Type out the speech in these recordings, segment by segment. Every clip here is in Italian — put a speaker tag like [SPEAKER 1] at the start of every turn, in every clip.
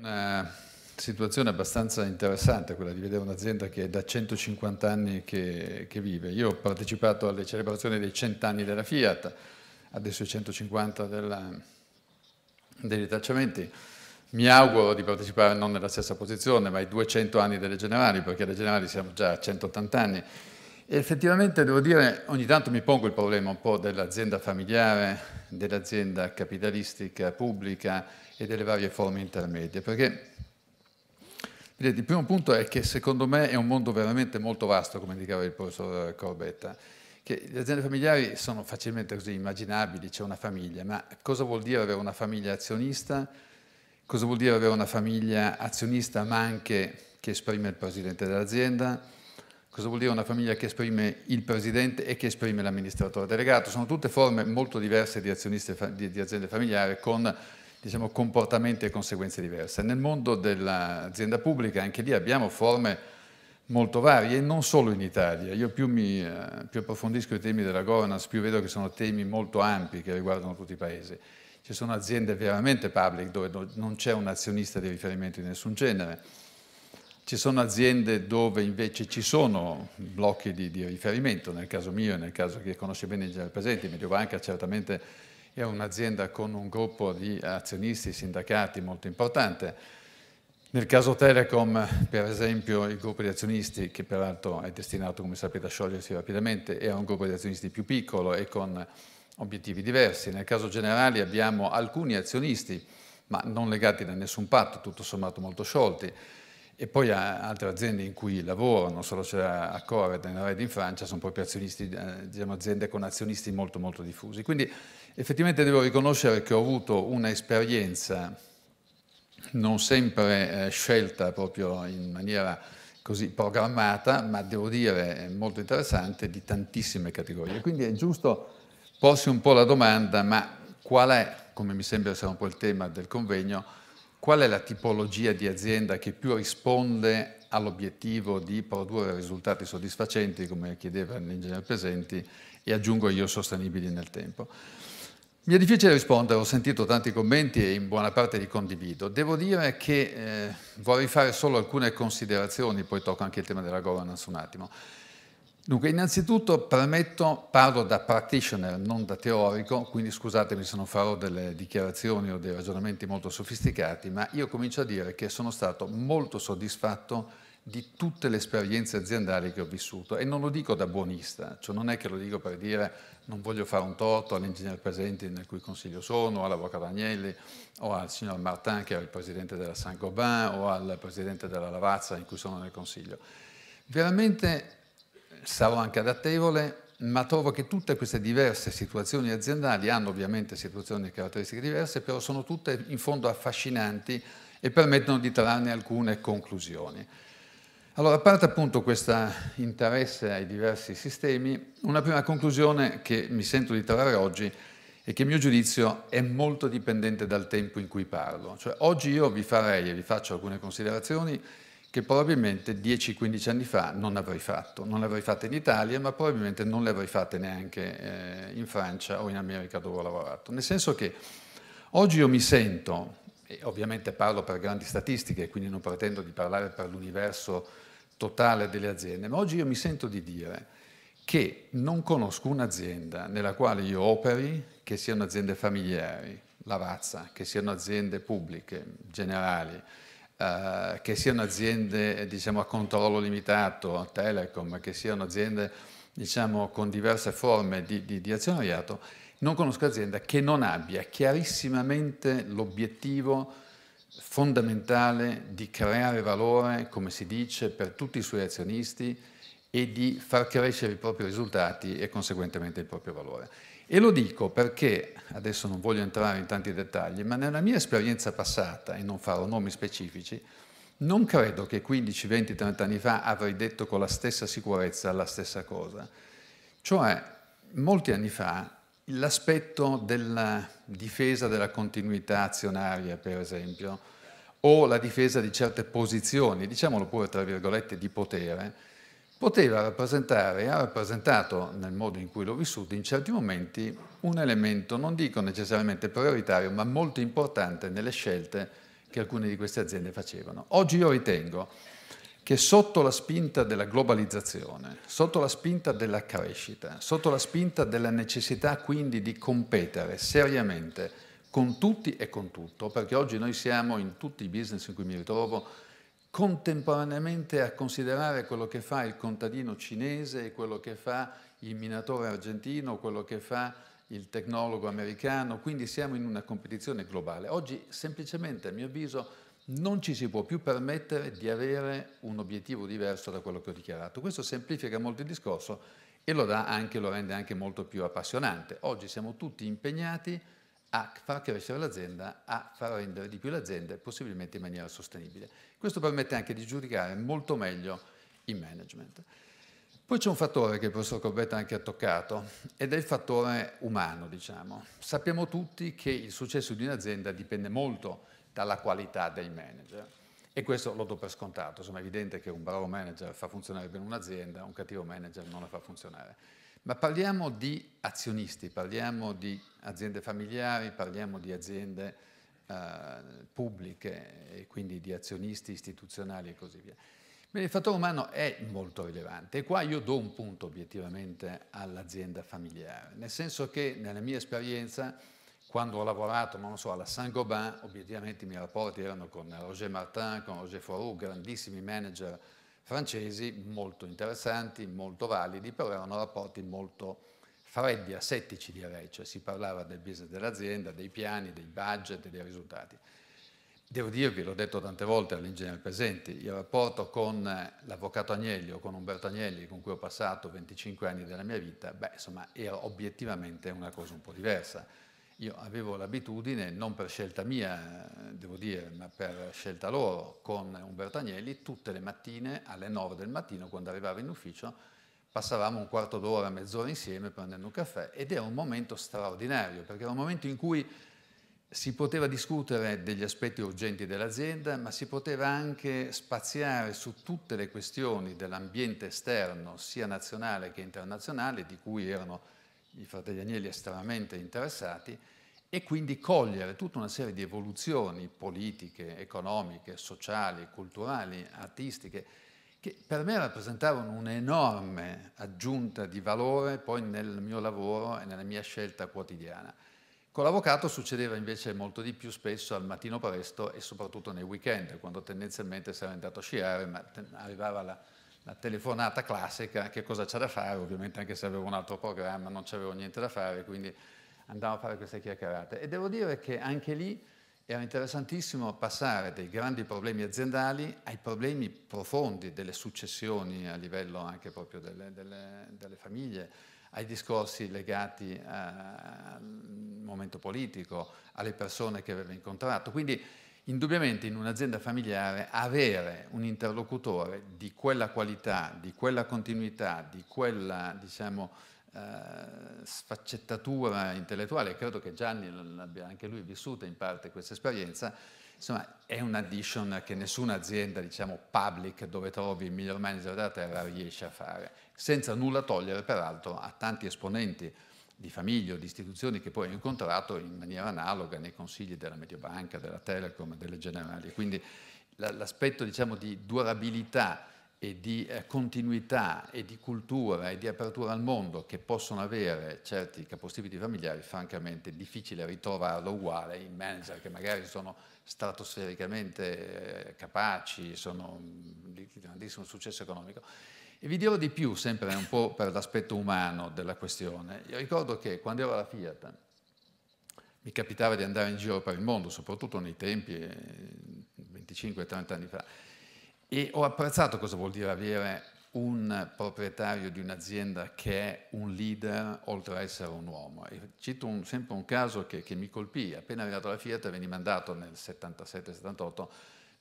[SPEAKER 1] Una situazione abbastanza interessante quella di vedere un'azienda che è da 150 anni che, che, vive. Io ho partecipato alle celebrazioni dei 100 anni della Fiat, adesso i 150 della, dei ritacciamenti. Mi auguro di partecipare non nella stessa posizione, ma ai 200 anni delle Generali, perché alle Generali siamo già a 180 anni. E effettivamente devo dire, ogni tanto mi pongo il problema un po' dell'azienda familiare, dell'azienda capitalistica pubblica e delle varie forme intermedie, perché vedete, il primo punto è che secondo me è un mondo veramente molto vasto, come indicava il professor Corbetta, che le aziende familiari sono facilmente così immaginabili, c'è una famiglia, ma cosa vuol dire avere una famiglia azionista? Cosa vuol dire avere una famiglia azionista ma anche che esprime il presidente dell'azienda? Cosa vuol dire una famiglia che esprime il presidente e che esprime l'amministratore delegato? Sono tutte forme molto diverse di, di, aziende familiari con diciamo, comportamenti e conseguenze diverse. Nel mondo dell'azienda pubblica anche lì abbiamo forme molto varie e non solo in Italia. Io più, mi, eh, più approfondisco i temi della governance, più vedo che sono temi molto ampi che riguardano tutti i paesi. Ci sono aziende veramente public dove non c'è un azionista di riferimento di nessun genere. Ci sono aziende dove invece ci sono blocchi di, di riferimento, nel caso mio e nel caso che conosce bene il generale presente, Mediobanca certamente è un'azienda con un gruppo di azionisti, sindacati molto importante. Nel caso Telecom, per esempio, il gruppo di azionisti, che peraltro è destinato, come sapete, a sciogliersi rapidamente, era un gruppo di azionisti più piccolo e con obiettivi diversi. Nel caso Generali abbiamo alcuni azionisti, ma non legati da nessun patto, tutto sommato molto sciolti, e poi altre aziende in cui lavoro, non solo c'è Accor e Red in Francia, sono proprio eh, diciamo, aziende con azionisti molto molto diffusi. Quindi effettivamente devo riconoscere che ho avuto un'esperienza non sempre eh, scelta proprio in maniera così programmata, ma devo dire molto interessante, di tantissime categorie. Quindi è giusto porsi un po' la domanda, ma qual è, come mi sembra essere un po' il tema del convegno, qual è la tipologia di azienda che più risponde all'obiettivo di produrre risultati soddisfacenti, come chiedeva l'ingegnere Presenti, e aggiungo io sostenibili nel tempo. Mi è difficile rispondere, ho sentito tanti commenti e in buona parte li condivido. Devo dire che eh, vorrei fare solo alcune considerazioni, poi tocco anche il tema della governance un attimo. Dunque, innanzitutto permetto, parlo da practitioner, non da teorico, quindi scusatemi se non farò delle dichiarazioni o dei ragionamenti molto sofisticati, ma io comincio a dire che sono stato molto soddisfatto di tutte le esperienze aziendali che ho vissuto e non lo dico da buonista, cioè non è che lo dico per dire non voglio fare un torto all'ingegnere presente nel cui consiglio sono, all'avvocato Agnelli o al signor Martin che è il presidente della Saint-Gobain o al presidente della Lavazza in cui sono nel consiglio. Veramente sarò anche adattevole, ma trovo che tutte queste diverse situazioni aziendali hanno ovviamente situazioni e caratteristiche diverse, però sono tutte in fondo affascinanti e permettono di trarne alcune conclusioni. Allora, a parte appunto questo interesse ai diversi sistemi, una prima conclusione che mi sento di trarre oggi è che il mio giudizio è molto dipendente dal tempo in cui parlo. Cioè, oggi io vi farei e vi faccio alcune considerazioni che probabilmente 10-15 anni fa non avrei fatto. Non le avrei fatte in Italia, ma probabilmente non le avrei fatte neanche eh, in Francia o in America dove ho lavorato. Nel senso che oggi io mi sento, e ovviamente parlo per grandi statistiche, quindi non pretendo di parlare per l'universo totale delle aziende, ma oggi io mi sento di dire che non conosco un'azienda nella quale io operi, che siano aziende familiari, Lavazza, che siano aziende pubbliche, generali, eh, che siano aziende diciamo, a controllo limitato, telecom, che siano aziende diciamo, con diverse forme di, di, di azionariato, non conosco azienda che non abbia chiarissimamente l'obiettivo fondamentale di creare valore, come si dice, per tutti i suoi azionisti e di far crescere i propri risultati e conseguentemente il proprio valore. E lo dico perché, adesso non voglio entrare in tanti dettagli, ma nella mia esperienza passata, e non farò nomi specifici, non credo che 15, 20, 30 anni fa avrei detto con la stessa sicurezza la stessa cosa. Cioè, molti anni fa, l'aspetto della difesa della continuità azionaria, per esempio, o la difesa di certe posizioni, diciamolo pure tra virgolette, di potere, poteva rappresentare, ha rappresentato nel modo in cui l'ho vissuto in certi momenti un elemento, non dico necessariamente prioritario, ma molto importante nelle scelte che alcune di queste aziende facevano. Oggi io ritengo che sotto la spinta della globalizzazione, sotto la spinta della crescita, sotto la spinta della necessità quindi di competere seriamente con tutti e con tutto, perché oggi noi siamo in tutti i business in cui mi ritrovo contemporaneamente a considerare quello che fa il contadino cinese, quello che fa il minatore argentino, quello che fa il tecnologo americano, quindi siamo in una competizione globale. Oggi semplicemente, a mio avviso, non ci si può più permettere di avere un obiettivo diverso da quello che ho dichiarato. Questo semplifica molto il discorso e lo, anche, lo rende anche molto più appassionante. Oggi siamo tutti impegnati a far crescere l'azienda, a far rendere di più l'azienda, possibilmente in maniera sostenibile. Questo permette anche di giudicare molto meglio il management. Poi c'è un fattore che il professor Corbetta anche ha toccato ed è il fattore umano, diciamo. Sappiamo tutti che il successo di un'azienda dipende molto dalla qualità dei manager e questo lo do per scontato, insomma è evidente che un bravo manager fa funzionare bene un'azienda, un cattivo manager non la fa funzionare. Ma parliamo di azionisti, parliamo di aziende familiari, parliamo di aziende eh, pubbliche e quindi di azionisti istituzionali e così via. Bene, il fattore umano è molto rilevante e qua io do un punto obiettivamente all'azienda familiare, nel senso che nella mia esperienza, quando ho lavorato, non so, alla Saint-Gobain, obiettivamente i miei rapporti erano con Roger Martin, con Roger Fourou, grandissimi manager francesi, molto interessanti, molto validi, però erano rapporti molto freddi, asettici direi, cioè si parlava del business dell'azienda, dei piani, dei budget dei risultati. Devo dirvi, l'ho detto tante volte all'Ingegnere Presenti, il rapporto con l'avvocato Agnelli o con Umberto Agnelli, con cui ho passato 25 anni della mia vita, beh, insomma, era obiettivamente una cosa un po' diversa. Io avevo l'abitudine, non per scelta mia, devo dire, ma per scelta loro, con Umberto Agnelli, tutte le mattine alle 9 del mattino, quando arrivavo in ufficio, passavamo un quarto d'ora, mezz'ora insieme prendendo un caffè ed era un momento straordinario, perché era un momento in cui si poteva discutere degli aspetti urgenti dell'azienda, ma si poteva anche spaziare su tutte le questioni dell'ambiente esterno, sia nazionale che internazionale, di cui erano i fratelli Agnelli estremamente interessati, e quindi cogliere tutta una serie di evoluzioni politiche, economiche, sociali, culturali, artistiche, che per me rappresentavano un'enorme aggiunta di valore poi nel mio lavoro e nella mia scelta quotidiana. Con l'avvocato succedeva invece molto di più spesso al mattino presto e soprattutto nei weekend, quando tendenzialmente sarei andato a sciare, ma arrivava la, la telefonata classica, che cosa c'è da fare, ovviamente anche se avevo un altro programma non c'avevo niente da fare, quindi andavo a fare queste chiacchierate. E devo dire che anche lì era interessantissimo passare dai grandi problemi aziendali ai problemi profondi delle successioni a livello anche proprio delle, delle, delle famiglie, ai discorsi legati al momento politico, alle persone che aveva incontrato. Quindi indubbiamente in un'azienda familiare avere un interlocutore di quella qualità, di quella continuità, di quella diciamo, eh, sfaccettatura intellettuale, credo che Gianni abbia anche lui vissuta in parte questa esperienza, insomma è un'addition che nessuna azienda diciamo, public dove trovi il miglior manager della terra riesce a fare senza nulla togliere peraltro a tanti esponenti di famiglie o di istituzioni che poi ho incontrato in maniera analoga nei consigli della Mediobanca, della Telecom, delle Generali. Quindi l'aspetto diciamo, di durabilità e di eh, continuità e di cultura e di apertura al mondo che possono avere certi capostipiti familiari, francamente è difficile ritrovarlo uguale in manager che magari sono stratosfericamente eh, capaci, sono di grandissimo successo economico. E vi dirò di più, sempre un po' per l'aspetto umano della questione. Io ricordo che quando ero alla Fiat mi capitava di andare in giro per il mondo, soprattutto nei tempi, 25-30 eh, anni fa, e ho apprezzato cosa vuol dire avere un proprietario di un'azienda che è un leader oltre a essere un uomo. E cito un, sempre un caso che, che mi colpì, appena arrivato alla Fiat venne mandato nel 77-78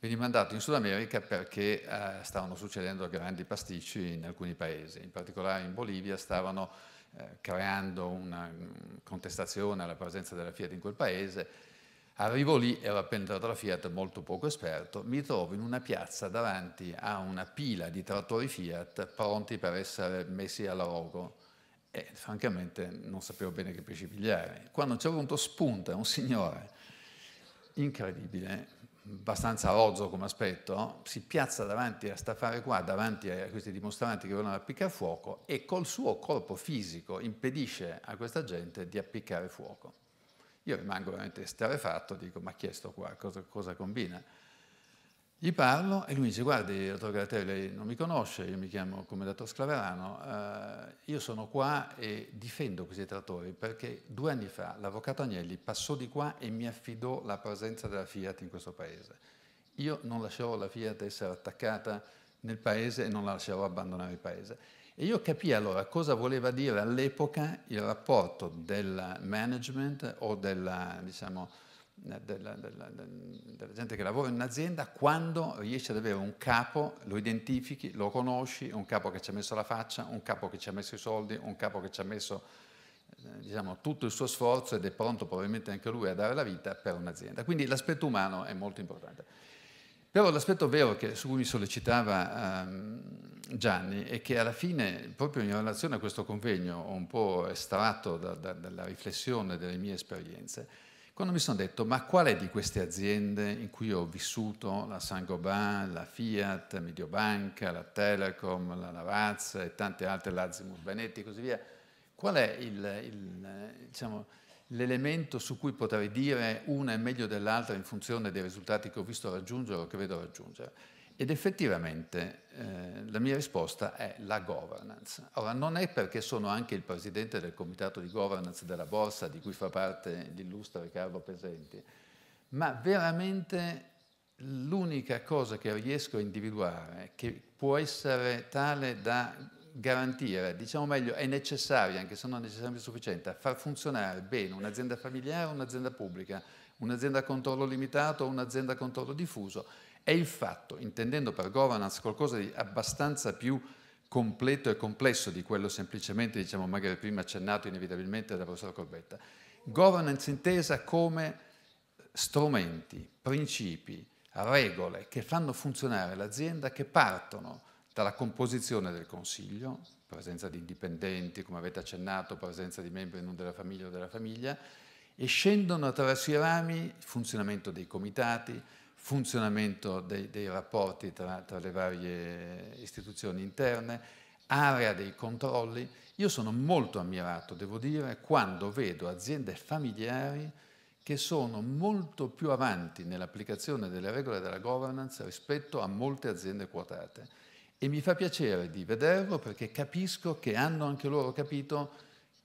[SPEAKER 1] venne mandato in Sud America perché eh, stavano succedendo grandi pasticci in alcuni paesi, in particolare in Bolivia stavano eh, creando una contestazione alla presenza della Fiat in quel paese. Arrivo lì, ero appena entrato alla Fiat, molto poco esperto, mi trovo in una piazza davanti a una pila di trattori Fiat pronti per essere messi alla rogo e francamente non sapevo bene che pesci pigliare. Quando ci è venuto spunta un signore incredibile, abbastanza rozzo come aspetto, si piazza davanti a staffare qua, davanti a questi dimostranti che vogliono appiccare fuoco e col suo corpo fisico impedisce a questa gente di appiccare fuoco. Io rimango veramente esterefatto, dico ma chi è sto qua, cosa, cosa combina? Gli parlo e lui mi dice, guardi, dottor Galateri, lei non mi conosce, io mi chiamo come dottor Sclaverano, eh, io sono qua e difendo questi trattori perché due anni fa l'avvocato Agnelli passò di qua e mi affidò la presenza della Fiat in questo paese. Io non lascerò la Fiat essere attaccata nel paese e non la lascerò abbandonare il paese. E io capii allora cosa voleva dire all'epoca il rapporto del management o della, diciamo, della, della, della, gente che lavora in un'azienda quando riesci ad avere un capo, lo identifichi, lo conosci, un capo che ci ha messo la faccia, un capo che ci ha messo i soldi, un capo che ci ha messo eh, diciamo, tutto il suo sforzo ed è pronto probabilmente anche lui a dare la vita per un'azienda. Quindi l'aspetto umano è molto importante. Però l'aspetto vero che, su cui mi sollecitava um, Gianni è che alla fine, proprio in relazione a questo convegno, un po' estratto da, da, dalla riflessione delle mie esperienze, quando mi sono detto, ma quale di queste aziende in cui ho vissuto, la Saint-Gobain, la Fiat, Mediobanca, la Telecom, la Lavazza e tante altre, l'Azimuth Benetti e così via, qual è il, il, diciamo, l'elemento su cui potrei dire una è meglio dell'altra in funzione dei risultati che ho visto raggiungere o che vedo raggiungere? Ed effettivamente eh, la mia risposta è la governance. Ora, non è perché sono anche il presidente del comitato di governance della borsa, di cui fa parte l'illustre Riccardo Pesenti, ma veramente l'unica cosa che riesco a individuare che può essere tale da garantire, diciamo meglio, è necessaria, anche se non necessariamente sufficiente, a far funzionare bene un'azienda familiare o un'azienda pubblica, un'azienda a controllo limitato o un'azienda a controllo diffuso, è il fatto, intendendo per governance qualcosa di abbastanza più completo e complesso di quello semplicemente, diciamo, magari prima accennato inevitabilmente dal professor Corbetta. Governance intesa come strumenti, principi, regole che fanno funzionare l'azienda, che partono dalla composizione del consiglio, presenza di indipendenti, come avete accennato, presenza di membri non della famiglia o della famiglia, e scendono attraverso i rami funzionamento dei comitati, funzionamento dei, dei rapporti tra, tra, le varie istituzioni interne, area dei controlli. Io sono molto ammirato, devo dire, quando vedo aziende familiari che sono molto più avanti nell'applicazione delle regole della governance rispetto a molte aziende quotate. E mi fa piacere di vederlo perché capisco che hanno anche loro capito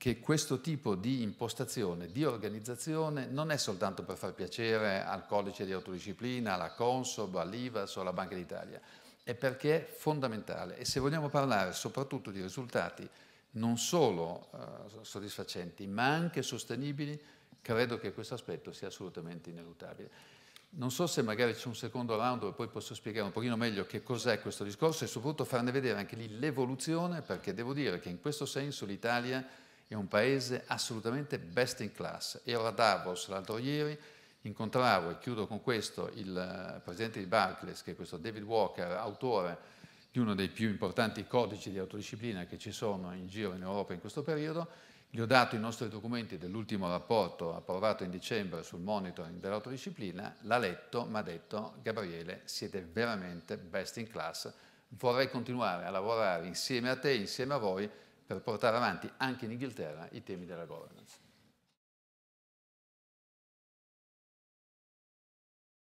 [SPEAKER 1] che questo tipo di impostazione, di organizzazione, non è soltanto per far piacere al codice di autodisciplina, alla Consob, all'IVAS o alla Banca d'Italia, è perché è fondamentale. E se vogliamo parlare soprattutto di risultati non solo uh, soddisfacenti, ma anche sostenibili, credo che questo aspetto sia assolutamente ineluttabile. Non so se magari c'è un secondo round dove poi posso spiegare un pochino meglio che cos'è questo discorso e soprattutto farne vedere anche lì l'evoluzione, perché devo dire che in questo senso l'Italia è un paese assolutamente best in class. Ero a Davos l'altro ieri, incontravo, e chiudo con questo, il eh, presidente di Barclays, che è questo David Walker, autore di uno dei più importanti codici di autodisciplina che ci sono in giro in Europa in questo periodo, gli ho dato i nostri documenti dell'ultimo rapporto approvato in dicembre sul monitoring dell'autodisciplina, l'ha letto, mi ha detto Gabriele siete veramente best in class, vorrei continuare a lavorare insieme a te, insieme a voi, per portare avanti anche in Inghilterra i temi della governance.